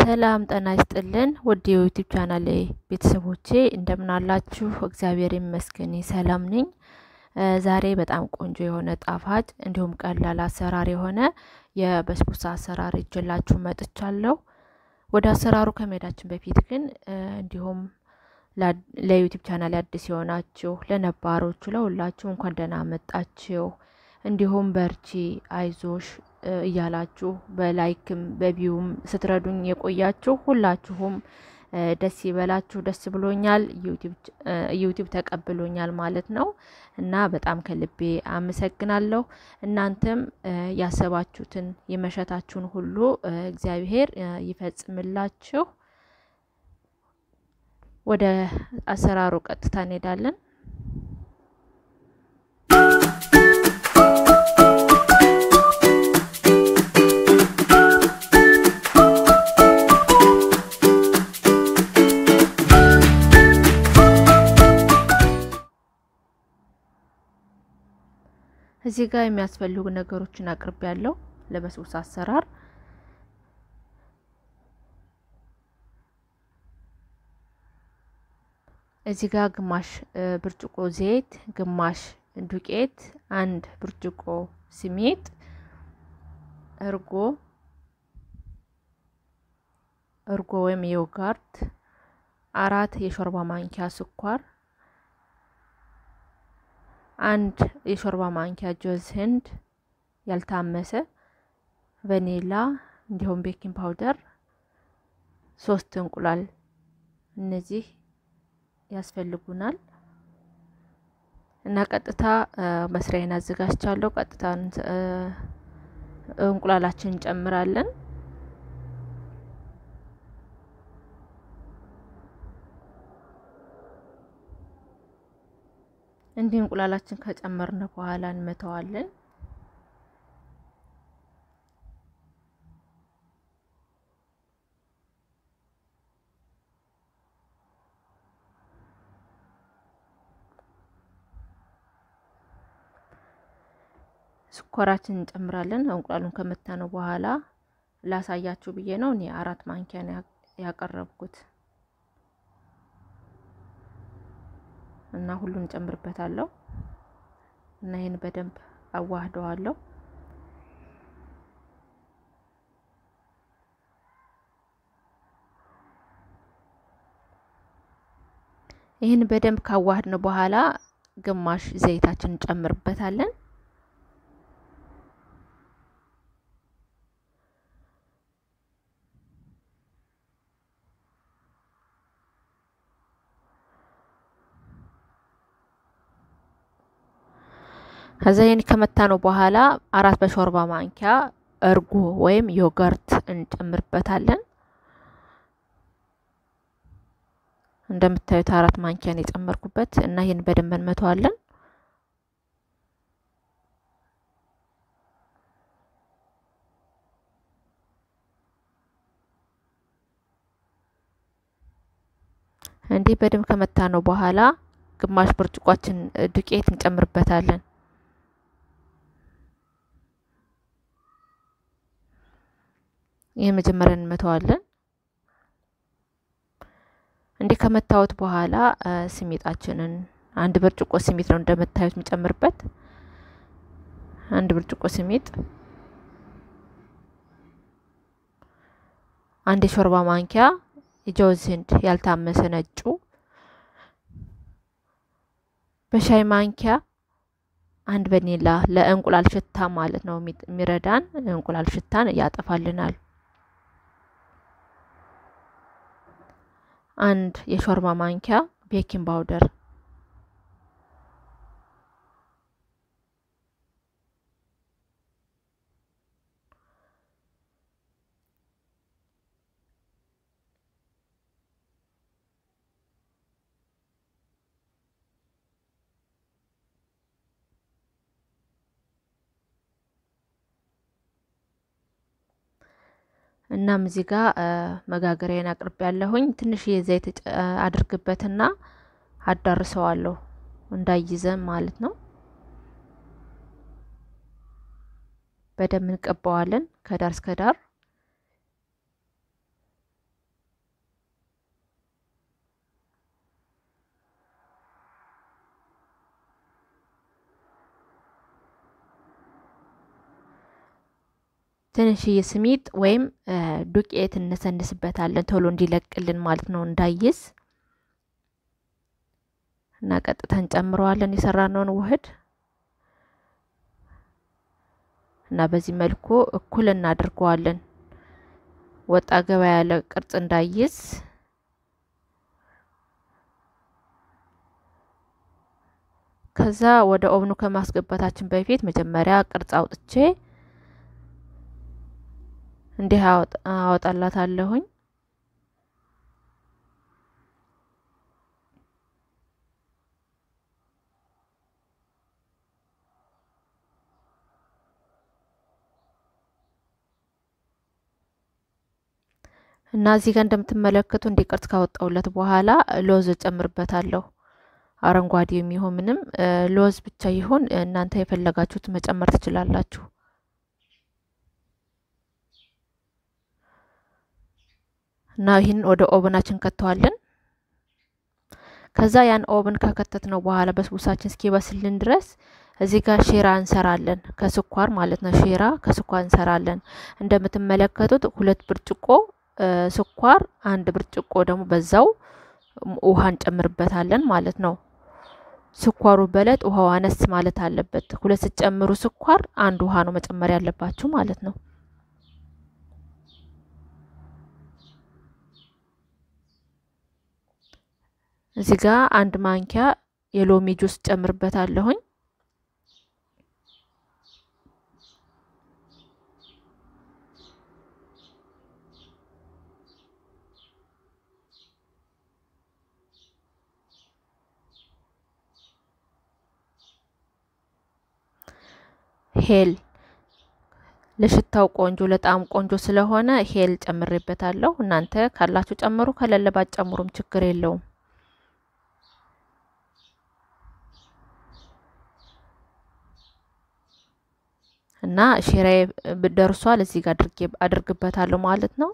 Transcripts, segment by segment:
ሰላም ጤና ይስጥልን ውድ የ YouTube channel ቤተሰቦቼ እንደምን አላችሁ? እግዚአብሔር ይመስገን ሰላም ነኝ። ዛሬ በጣም ቆንጆ የሆነ ጣፋጭ እንዲሁም ቀላል አሰራር የሆነ የበስቡሳ አሰራር ይዤላችሁ መጥቻለሁ። ወደ አሰራሩ ከመሄዳችን በፊት ግን እንዲሁም ለ YouTube channel አዲስ የሆናችሁ ለነባሮቹ ለሁላችሁ እንኳን ደህና መጣችሁ። እንዲሁም በርቺ አይዞሽ እያላችሁ በላይክም በቪውም ስትረዱኝ የቆያችሁ ሁላችሁም ደስ ይበላችሁ። ደስ ብሎኛል። ዩቲዩብ ተቀብሎኛል ማለት ነው እና በጣም ከልቤ አመሰግናለሁ። እናንተም ያሰባችሁትን የመሸታችሁን ሁሉ እግዚአብሔር ይፈጽምላችሁ። ወደ አሰራሩ ቀጥታ እንሄዳለን። እዚህ ጋር የሚያስፈልጉ ነገሮችን አቅርቤ ያለው ለበስቡሳ አሰራር። እዚህ ጋር ግማሽ ብርጭቆ ዘይት፣ ግማሽ ዱቄት፣ አንድ ብርጭቆ ስሜጥ፣ እርጎ እርጎ ወይም ዮጋርት፣ አራት የሾርባ ማንኪያ ስኳር፣ አንድ የሾርባ ማንኪያ جوز هند ያልታመሰ፣ ቫኒላ እንዲሁም baking powder፣ ሶስት እንቁላል እነዚህ ያስፈልጉናል እና ቀጥታ መስሪያን አዘጋጅቻለሁ። ቀጥታ እንቁላላችን እንጨምራለን። እንዲህ እንቁላላችን ከጨመርን በኋላ እንመተዋለን። ስኳራችን እንጨምራለን። እንቁላሉን ከመታነው በኋላ ላሳያችሁ ብዬ ነው። እኔ አራት ማንኪያ ያቀረብኩት እና ሁሉን እንጨምርበታለሁ እና ይህን በደንብ አዋህደዋለሁ። ይህን በደንብ ካዋህድነው በኋላ ግማሽ ዘይታችን እንጨምርበታለን። ከዛ ይህን ከመታ ነው በኋላ አራት በሾርባ ማንኪያ እርጎ ወይም ዮገርት እንጨምርበታለን። እንደምታዩት አራት ማንኪያ ነው የጨመርኩበት እና ይህን በደንብ እንመተዋለን። እንዲህ በደንብ ከመታ ነው በኋላ ግማሽ ብርጭቋችን ዱቄት እንጨምርበታለን። ይህ መጀመሪያ እንመተዋለን። እንዲህ ከመታወት በኋላ ስሜጣችንን አንድ ብርጭቆ ስሜጥ ነው እንደምታዩት የሚጨምርበት አንድ ብርጭቆ ስሜጥ፣ አንድ የሾርባ ማንኪያ የ جوز هند ያልታመሰ ነጩ፣ በሻይ ማንኪያ አንድ ቫኒላ ለእንቁላል ሽታ ማለት ነው የሚረዳን እንቁላል ሽታን ያጠፋልናል። አንድ የሾርባ ማንኪያ baking powder እናም እዚህ ጋር መጋገሪያን አቅርቤ ያለሁኝ ትንሽ የዘይት አድርግበትና አዳርሰዋለሁ እንዳይዘን ማለት ነው። በደንብ እንቀባዋለን ከዳር እስከ ዳር ትንሽዬ ስሚጥ ወይም ዱቄት እነሰንስበታለን ቶሎ እንዲለቅልን ማለት ነው፣ እንዳይዝ። እና ቀጥታ እንጨምረዋለን የሰራነውን ውህድ። እና በዚህ መልኩ እኩል እናድርገዋለን። ወጣ ገባ ያለ ቅርጽ እንዳይዝ። ከዛ ወደ ኦብኑ ከማስገባታችን በፊት መጀመሪያ ቅርጽ አውጥቼ እንዲህ አወጣላታለሁኝ። እና እዚህ ጋር እንደምትመለከቱ እንዲህ ቅርጽ ካወጣውለት በኋላ لوز እጨምርበታለሁ። አረንጓዴ የሚሆን ምንም لوز ብቻ ይሁን እናንተ የፈለጋችሁት መጨመር ትችላላችሁ። እና ይህን ወደ oven ኣችን እንከተዋለን። ከዛ ያን oven ከከተት ነው በኋላ በስቡሳችን እስኪበስልን ድረስ እዚህ ጋር شيرة እንሰራለን፣ ከስኳር ማለት ነው። شيرة ከስኳር እንሰራለን። እንደምትመለከቱት ሁለት ብርጭቆ ስኳር፣ አንድ ብርጭቆ ደግሞ በዛው ውሃ እንጨምርበታለን ማለት ነው። ስኳሩ በለጥ ውሃው አነስ ማለት አለበት። ሁለት ስትጨምሩ ስኳር አንድ ውሃ ነው መጨመር ያለባችሁ ማለት ነው። እዚህ ጋር አንድ ማንኪያ የሎሚ ጁስ ጨምርበታለሁኝ። ሄል ለሽታው ቆንጆ ለጣም ቆንጆ ስለሆነ ሄል ጨምሬበታለሁ። እናንተ ካላችሁ ጨምሩ፣ ከሌለ ባትጨምሩም ችግር የለውም። እና ሼራዬ ደርሷል። እዚህ ጋር አድርግበታለሁ ማለት ነው።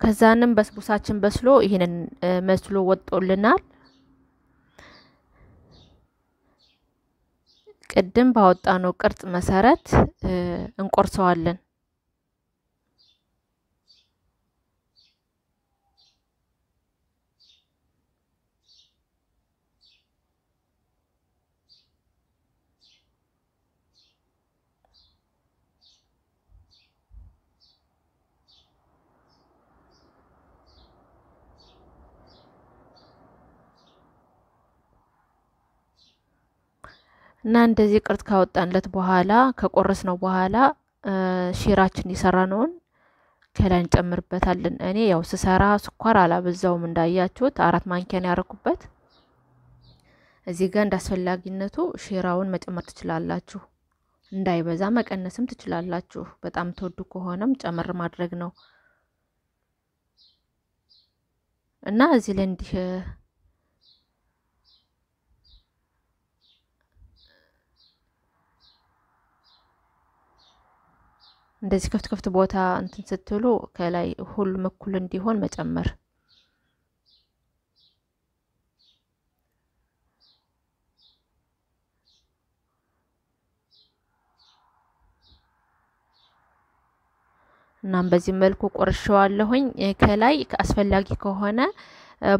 ከዛንም በስቡሳችን በስሎ ይህንን መስሎ ወጦልናል። ቅድም ባወጣነው ቅርጽ መሰረት እንቆርሰዋለን። እና እንደዚህ ቅርጽ ካወጣንለት በኋላ ከቆረስ ነው በኋላ ሼራችን የሰራነውን ከላይ እንጨምርበታለን። እኔ ያው ስሰራ ስኳር አላበዛውም እንዳያችሁት አራት ማንኪያን ያደረኩበት። እዚህ ጋር እንዳስፈላጊነቱ ሼራውን መጨመር ትችላላችሁ። እንዳይበዛ መቀነስም ትችላላችሁ። በጣም ተወዱ ከሆነም ጨመር ማድረግ ነው እና እዚህ ላይ እንዲህ እንደዚህ ክፍት ክፍት ቦታ እንትን ስትሉ ከላይ ሁሉም እኩል እንዲሆን መጨመር። እናም በዚህ መልኩ ቆርሸዋለሁኝ። ከላይ አስፈላጊ ከሆነ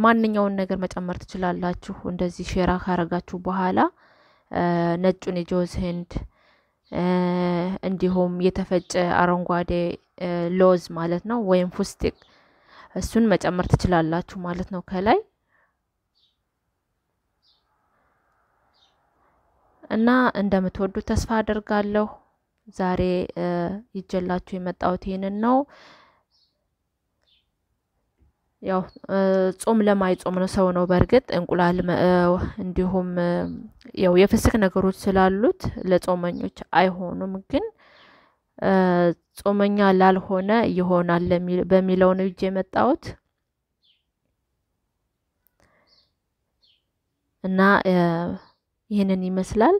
ማንኛውን ነገር መጨመር ትችላላችሁ። እንደዚህ ሼራ ካረጋችሁ በኋላ ነጩን የ جوز هند እንዲሁም የተፈጨ አረንጓዴ لوز ማለት ነው፣ ወይም فستق እሱን መጨመር ትችላላችሁ ማለት ነው ከላይ እና እንደምትወዱት ተስፋ አደርጋለሁ። ዛሬ ይዤላችሁ የመጣሁት ይህንን ነው። ያው ጾም ለማይጾም ነው ሰው ነው። በእርግጥ እንቁላል እንዲሁም ያው የፍስክ ነገሮች ስላሉት ለጾመኞች አይሆኑም። ግን ጾመኛ ላልሆነ ይሆናል በሚለው ነው ይዤ የመጣሁት እና ይህንን ይመስላል።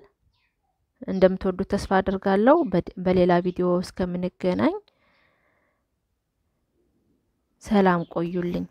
እንደምትወዱት ተስፋ አድርጋለሁ። በሌላ ቪዲዮ እስከምንገናኝ ሰላም ቆዩልኝ።